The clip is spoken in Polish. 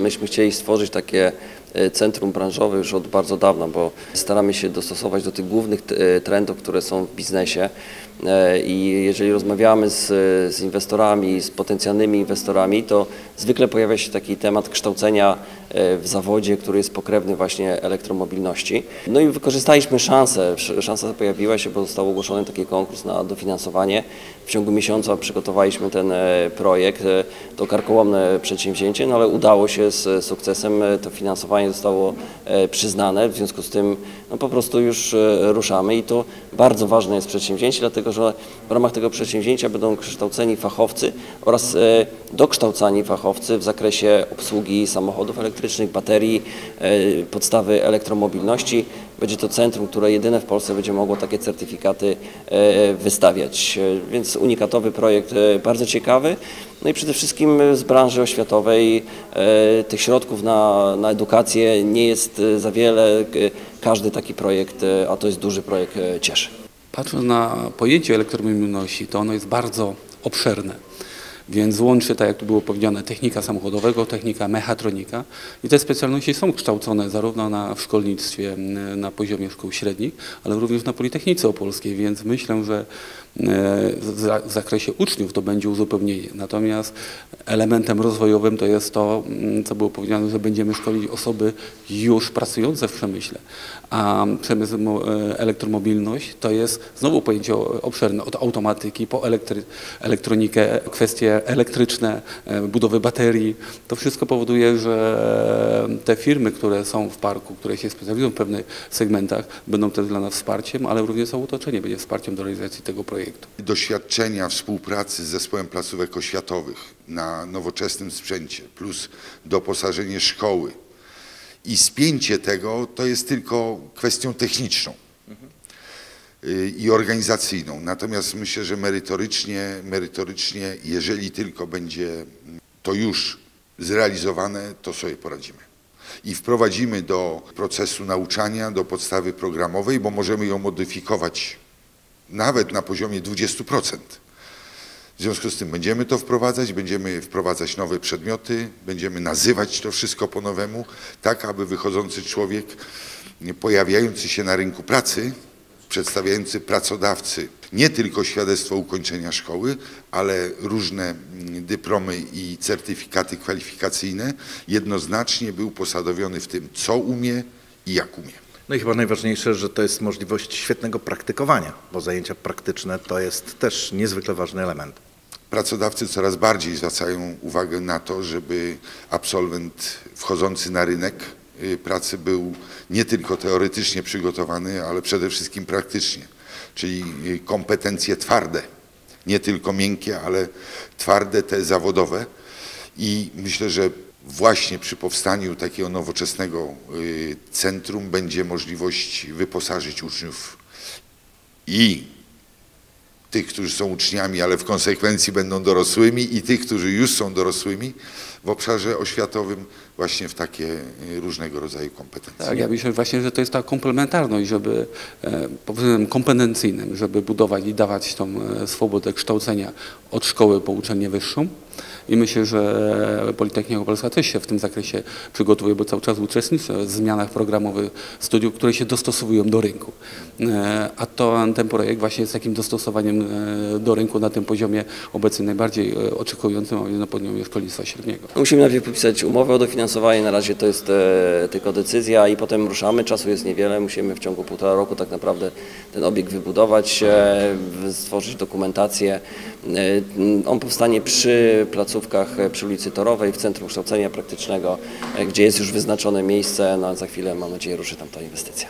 Myśmy chcieli stworzyć takie centrum branżowe już od bardzo dawna, bo staramy się dostosować do tych głównych e, trendów, które są w biznesie. E, I jeżeli rozmawiamy z, z inwestorami, z potencjalnymi inwestorami, to zwykle pojawia się taki temat kształcenia w zawodzie, który jest pokrewny właśnie elektromobilności. No i wykorzystaliśmy szansę. Sz- Szansa pojawiła się, bo został ogłoszony taki konkurs na dofinansowanie. W ciągu miesiąca przygotowaliśmy ten e, projekt. E, To karkołomne przedsięwzięcie, no ale udało się z sukcesem. E, To finansowanie zostało e, przyznane. W związku z tym no po prostu już e, ruszamy i to bardzo ważne jest przedsięwzięcie, dlatego że w ramach tego przedsięwzięcia będą kształceni fachowcy oraz e, dokształcani fachowcy w zakresie obsługi samochodów elektrycznych, baterii, podstawy elektromobilności. Będzie to centrum, które jedyne w Polsce będzie mogło takie certyfikaty e, wystawiać. E, Więc unikatowy projekt, e, bardzo ciekawy. No i przede wszystkim z branży oświatowej tych środków na, na edukację nie jest za wiele. Każdy taki projekt, a to jest duży projekt, cieszy. Patrząc na pojęcie elektromobilności, to ono jest bardzo obszerne. Więc łączy, tak jak tu było powiedziane, technika samochodowego, technika mechatronika i te specjalności są kształcone zarówno na, w szkolnictwie na poziomie szkół średnich, ale również na Politechnice Opolskiej, więc myślę, że e, w za- w zakresie uczniów to będzie uzupełnienie. Natomiast elementem rozwojowym to jest to, co było powiedziane, że będziemy szkolić osoby już pracujące w przemyśle, a przemysł e, elektromobilność to jest znowu pojęcie obszerne, od automatyki po elektry, elektronikę, kwestie elektryczne, e, budowy baterii. To wszystko powoduje, że te firmy, które są w parku, które się specjalizują w pewnych segmentach, będą też dla nas wsparciem, ale również otoczenie będzie wsparciem do realizacji tego projektu. doświadczenia współpracy z zespołem placówek oświatowych na nowoczesnym sprzęcie, plus doposażenie szkoły i spięcie tego, to jest tylko kwestią techniczną i organizacyjną. Natomiast myślę, że merytorycznie, merytorycznie, jeżeli tylko będzie to już zrealizowane, to sobie poradzimy. I wprowadzimy do procesu nauczania, do podstawy programowej, bo możemy ją modyfikować nawet na poziomie 20%. W związku z tym będziemy to wprowadzać, będziemy wprowadzać nowe przedmioty, będziemy nazywać to wszystko po nowemu, tak aby wychodzący człowiek, pojawiający się na rynku pracy, przedstawiający pracodawcy nie tylko świadectwo ukończenia szkoły, ale różne mm, dyplomy i certyfikaty kwalifikacyjne, jednoznacznie był posadowiony w tym, co umie i jak umie. No i chyba najważniejsze, że to jest możliwość świetnego praktykowania, bo zajęcia praktyczne to jest też niezwykle ważny element. Pracodawcy coraz bardziej zwracają uwagę na to, żeby absolwent wchodzący na rynek pracy był nie tylko teoretycznie przygotowany, ale przede wszystkim praktycznie, czyli y, kompetencje twarde, nie tylko miękkie, ale twarde, te zawodowe. I myślę, że właśnie przy powstaniu takiego nowoczesnego y, centrum będzie możliwość wyposażyć uczniów i tych, którzy są uczniami, ale w konsekwencji będą dorosłymi i tych, którzy już są dorosłymi w obszarze oświatowym właśnie w takie y, różnego rodzaju kompetencje. Tak, ja myślę właśnie, że to jest ta komplementarność, żeby e, pod względem kompetencyjnym, żeby budować i dawać tą e, swobodę kształcenia od szkoły po uczelnię wyższą. I myślę, że Politechnika Polska też się w tym zakresie przygotowuje, bo cały czas uczestniczy w zmianach programowych studiów, które się dostosowują do rynku. E, A to ten projekt właśnie jest takim dostosowaniem e, do rynku na tym poziomie obecnie najbardziej e, oczekującym, a na poziomie szkolnictwa średniego. Musimy najpierw podpisać umowę o dofinansowanie, na razie to jest e, tylko decyzja i potem ruszamy, czasu jest niewiele, musimy w ciągu półtora roku tak naprawdę ten obiekt wybudować, e, stworzyć dokumentację. E, On powstanie przy placówkach e, przy ulicy Torowej w Centrum Kształcenia Praktycznego, e, gdzie jest już wyznaczone miejsce, no a za chwilę mam nadzieję ruszy tam ta inwestycja.